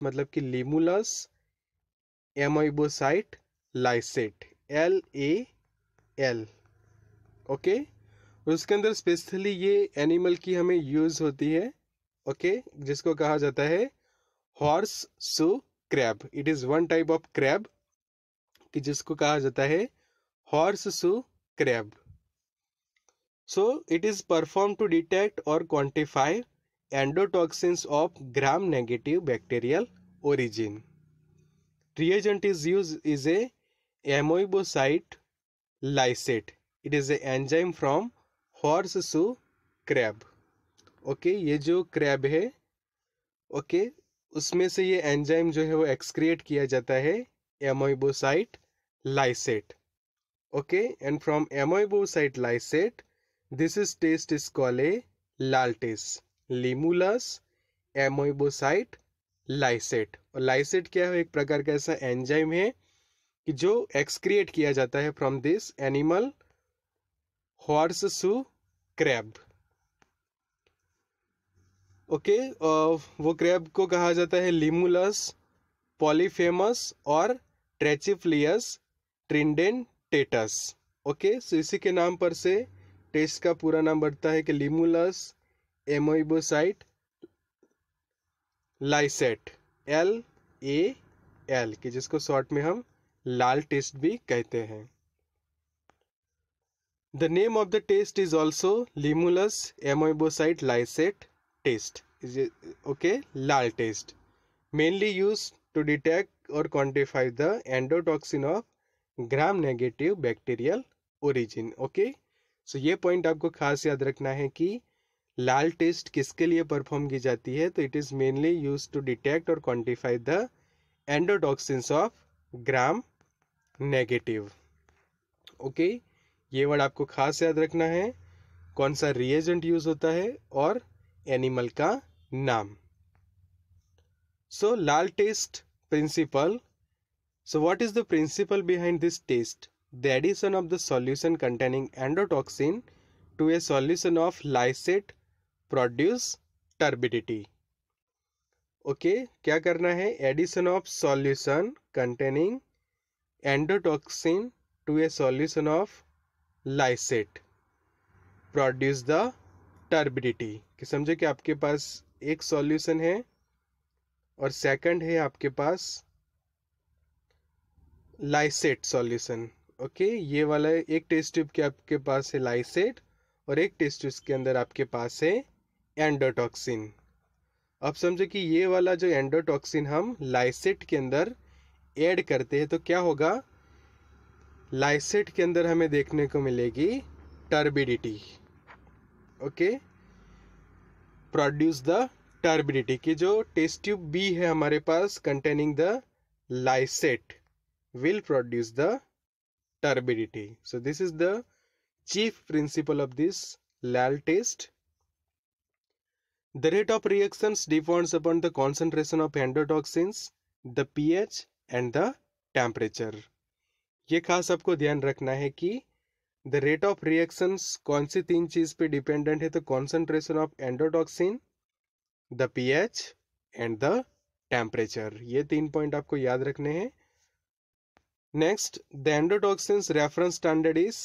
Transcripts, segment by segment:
मतलब कि limulus amoebocyte lysate L A L okay उसके अंदर स्पेशली ये एनिमल की हमें यूज़ होती है ओके okay? जिसको कहा जाता है horseshoe crab it is one type of crab कि जिसको कहा जाता है horseshoe crab so it is perform to detect और quantify of gram negative bacterial origin reagent is used is a amoebocyte lysate. It is a enzyme from horseshoe crab. Okay okay, ये जो crab है okay okay, उसमें से ये enzyme जो है वो एक्सक्रिएट किया जाता है amoebocyte lysate okay and from amoebocyte lysate this is test is call a LAL test limulus, amoebocyte, lysate. और लाइसेट क्या है? एक प्रकार का ऐसा एंजाइम है कि जो एक्सक्रिएट किया जाता है from this animal horseshoe crab okay वो क्रैब को कहा जाता है लिमुलस पॉलीफेमस और ट्रेचिफ्लियस ट्रिंडेन टेटस ओके सो इसी के नाम पर से टेस्ट का पूरा नाम बढ़ता है कि limulus amoebocyte lysate L A L कि जिसको शॉर्ट में हम लाल टेस्ट भी कहते हैं। The name of the test is also limulus amoebocyte lysate test okay LAL test mainly use to detect और quantify the endotoxin of gram negative bacterial origin okay so ये point आपको खास याद रखना है कि लाल टेस्ट किसके लिए परफॉर्म की जाती है? तो it is mainly use to detect और quantify the endotoxins of gram negative okay ये वर्ड आपको खास याद रखना है। कौन सा रिएजेंट यूज़ होता है और एनिमल का नाम? So LAL test principle so what is the principle behind this test the addition of the solution containing endotoxin to a solution of lysate produce turbidity okay क्या करना है? Addition of solution containing endotoxin to a solution of lysate produce the turbidity कि समझे कि आपके पास एक solution है और सेकंड है आपके पास लाइसेट सॉल्यूशन ओके ये वाला एक टेस्ट ट्यूब के आपके पास है लाइसेट और एक टेस्ट ट्यूब के अंदर आपके पास है एंडोटॉक्सिन अब समझे कि ये वाला जो एंडोटॉक्सिन हम लाइसेट के अंदर ऐड करते हैं तो क्या होगा? लाइसेट के अंदर हमें देखने को मिलेगी turbidity okay? Produce the turbidity की जो टेस्ट ट्यूब बी है हमारे पास containing the lysate will produce the turbidity so this is the chief principle of this LAL test The rate of reactions depends upon the concentration of endotoxins, the pH and the temperature. ये खास आपको ध्यान रखना है कि the rate of reactions कौन सी तीन चीज़ पे डिपेंडेंट है? तो concentration of endotoxin the pH and the temperature ये तीन पॉइंट आपको याद रखने हैं। Next the endotoxins reference standard is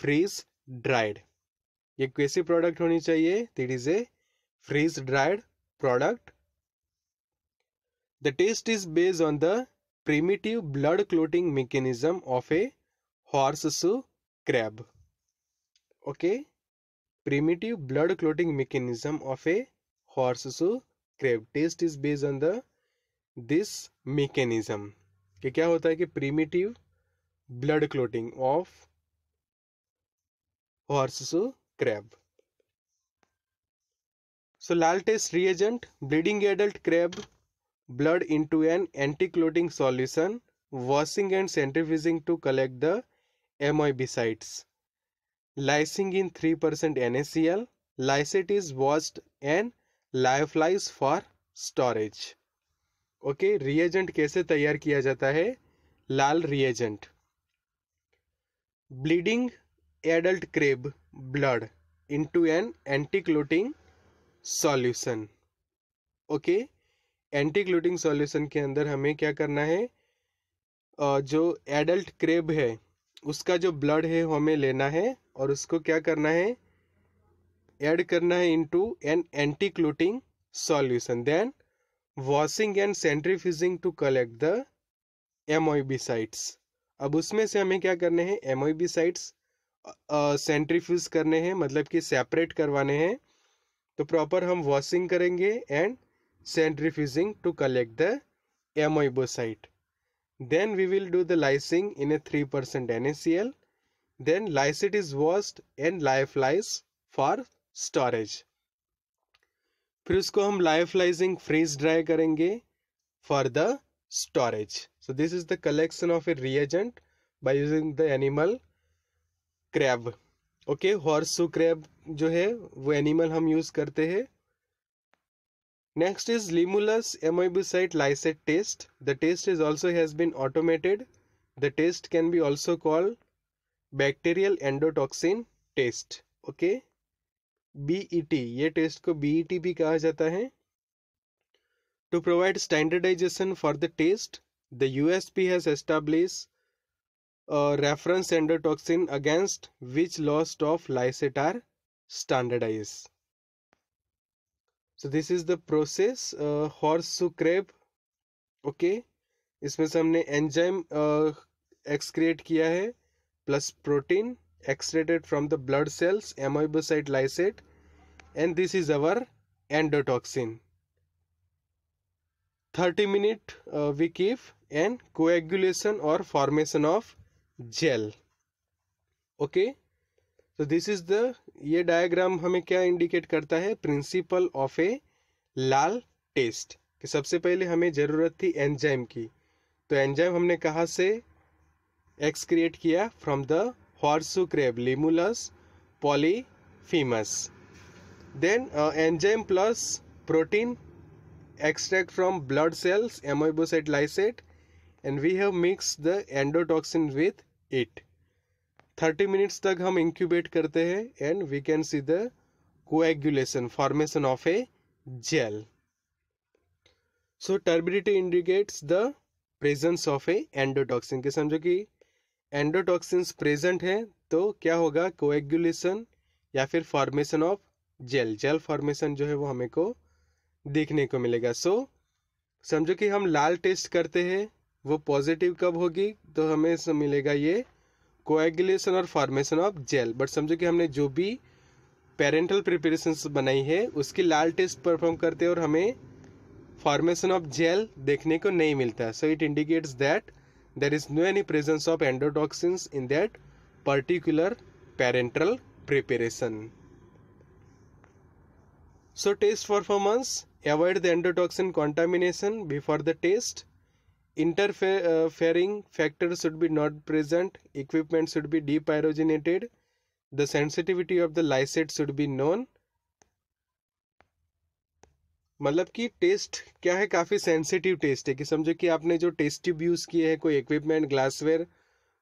freeze dried ये कैसी प्रोडक्ट होनी चाहिए? It is a freeze dried product. The taste is based on the primitive blood clotting mechanism of a horseshoe crab. Okay, primitive blood clotting mechanism of a horseshoe crab. Taste is based on the this mechanism. कि क्या होता है कि primitive blood clotting of horseshoe crab so LAL test reagent bleeding adult crab blood into an anti clotting solution washing and centrifuging to collect the M I lysing in three percent N S C L lysate is washed and lyophilize for storage okay reagent कैसे तैयार किया जाता है? LAL reagent bleeding adult crab blood into an anticlotting solution anti anticlotting solution के अंदर हमें क्या करना है? जो एडल्ट क्रेब है, उसका जो ब्लड है हमें लेना है और उसको क्या करना है? ऐड करना है into an anti clotting solution then washing and centrifuging to collect the amoebocytes अब उसमें से हमें क्या करने हैं? एमओबीसाइड्स सेंट्रीफ्यूज करने हैं मतलब कि सेपरेट करवाने हैं। तो प्रॉपर हम वॉशिंग करेंगे and centrifuging to collect the amoebocyte then we will do the lysing in a three percent N S C L then lysate is washed and lyophilize for storage फिर उसको हम life लाइजिंग freeze dry करेंगे for the storage so this is the collection of a reagent by using the animal crab okay horseshoe crab जो है, वो animal हम use करते हैं। Next is Limulus amoebocyte lysate test the test is also has been automated the test can be also call bacterial endotoxin test okay B E T ये test को BET भी कहा जाता है। To provide standardization for the test the USP has establish reference endotoxin against which lost of lysate are standardized. So this is the process horse crab okay इसमें से हमने enzyme excrete uh, किया है plus protein extracted from the blood cells amoebocyte lysate and this is our endotoxin 30 minute we keep and coagulation और formation of gel okay तो this is the ये diagram हमें क्या इंडिकेट करता है? Principle of a LAL test कि सबसे पहले हमें ज़रूरत थी एंजाइम की। तो एंजाइम हमने कहा से एक्स क्रिएट किया? From the horse crab Limulus polyphemus then enzyme plus protein extract from blood cells, amoebocyte lysate and we have mix the endotoxin with it thirty minutes तक हम इंक्यूबेट करते हैं and we can see the coagulation formation of a gel so turbidity indicates the presence of a endotoxin के समझो कि endotoxins present है तो क्या होगा? कोएगुलेशन या फिर formation of gel gel formation जो है वो हमें को देखने को मिलेगा. सो so, समझो कि हम लाल टेस्ट करते हैं वो पॉजिटिव कब होगी तो हमें मिलेगा ये कोएगुलेशन और फॉर्मेशन ऑफ़ जेल बट समझो कि हमने जो भी पेरेंटल प्रिपरेशन बनाई है, उसकी लाल टेस्ट परफॉर्म करते हैं और हमें फॉर्मेशन ऑफ़ जेल देखने को नहीं मिलता so it indicates that there is no any presence of endotoxins in that particular parental preparation so test performance, avoid the endotoxin contamination before the test. Interfering factors should be not present, equipment should be depyrogenated the sensitivity of the lysate should be known. मतलब कि test क्या है? काफ़ी sensitive test है कि समझो कि आपने जो टेस्ट ट्यूब यूज़ किए हैं, कोई इक्विपमेंट ग्लासवेयर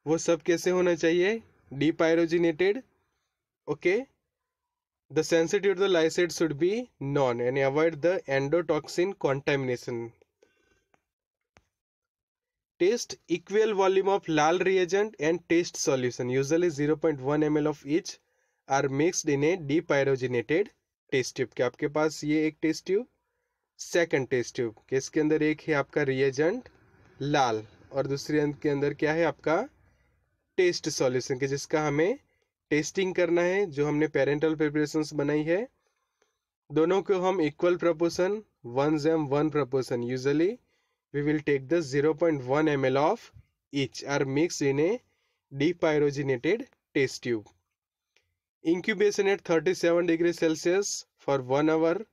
वो सब कैसे होना चाहिए? Depyrogenated okay the sensitive the lysate should be non and avoid the endotoxin contamination Test equal volume of lal reagent and test solution. Usually 0.1 ml of each are mixed in a depyrogenated test tube के आपके पास ये एक test tube second test tube के इसके अंदर एक है आपका रिएजेंट लाल और दूसरे अंत के अंदर क्या है आपका? टेस्ट सॉल्यूशन के जिसका हमें टेस्टिंग करना है, जो हमने पेरेंटल प्रिपरेशंस बनाई है। दोनों को हम equal proportion one GeM one proportion usually we will take the 0.1 ml of each are mixed in a depyrogenated test tube. Incubation at 37 degrees Celsius for 1 hour.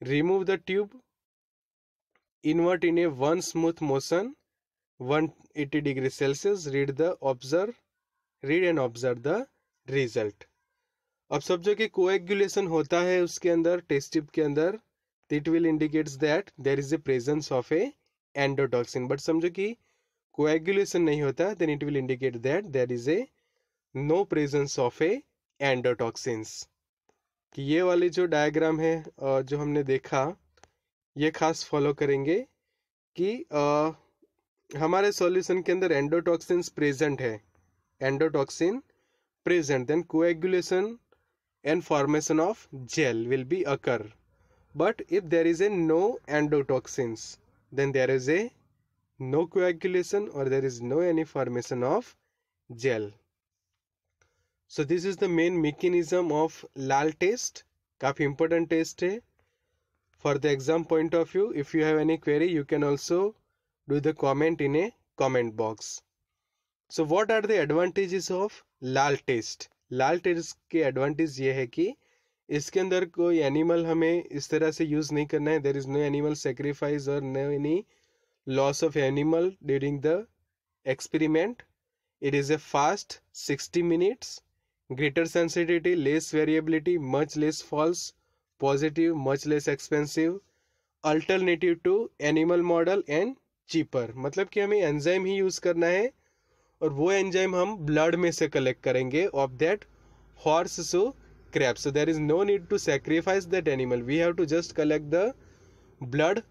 Remove the tube. Invert in a one smooth motion 180 degrees Celsius. Read the observe. Read and observe the result. अब सब जो कि coagulation होता है उसके अंदर test tube के अंदर it will indicates that there is a presence of a endotoxin but समझो कि कोएगुलेशन नहीं होता then it will indicate that there is a no presence of a endotoxins कि ये वाली जो डायग्राम है जो हमने देखा ये खास फॉलो करेंगे कि आ, हमारे सॉल्यूशन के अंदर एंडोटॉक्सिन प्रेजेंट है। Endotoxin present then coagulation and formation of gel will be occur but if there is a no endotoxins then there is a no coagulation or there is no any formation of gel so this is the main mechanism of lal test काफ़ी important test है for the exam point of view if you have any query you can also do the comment in a comment box so what are the advantages of Lal test Lal test के advantage ये है कि इसके अंदर कोई animal हमें इस तरह से यूज़ नहीं करना है। There is no animal sacrifice और no any loss of animal during the experiment it is a fast sixty minutes greater sensitivity less variability much less false positive much less expensive alternative to animal model and cheaper मतलब कि हमें enzyme ही use करना है और वो enzyme हम blood में से कलेक्ट करेंगे of that horse so crap so, there is no need to sacrifice that animal. We have to just collect the blood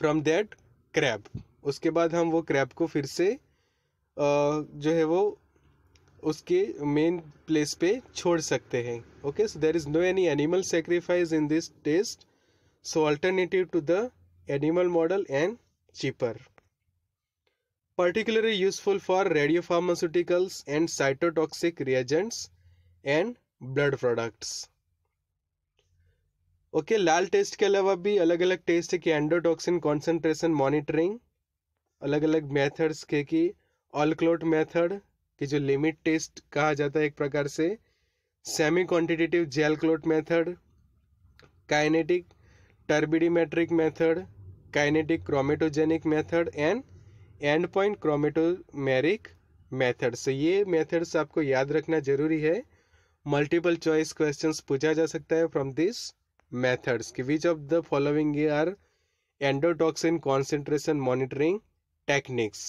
from that crab. उसके बाद हम वो क्रैप को फिर से जो है वो उसके मेन प्लेस पे छोड़ सकते हैं। Okay so there is no any animal sacrifice in this test so alternative to the animal model and cheaper particularly useful for radio pharmaceuticals and cytotoxic reagents and blood products okay LAL test के अलावा भी अलग अलग test है कि endotoxin concentration monitoring अलग अलग methods के कि ऑलक्लोट मेथड की जो लिमिट टेस्ट कहा जाता है एक प्रकार से semi quantitative gel clot method kinetic turbidimetric method kinetic chromogenic method and end point chromometric method ये मेथड्स आपको याद रखना ज़रूरी है। मल्टीपल चॉइस क्वेश्चन पूछा जा सकता है फ्रॉम दिस मैथड्स की which of the following are endotoxin concentration monitoring techniques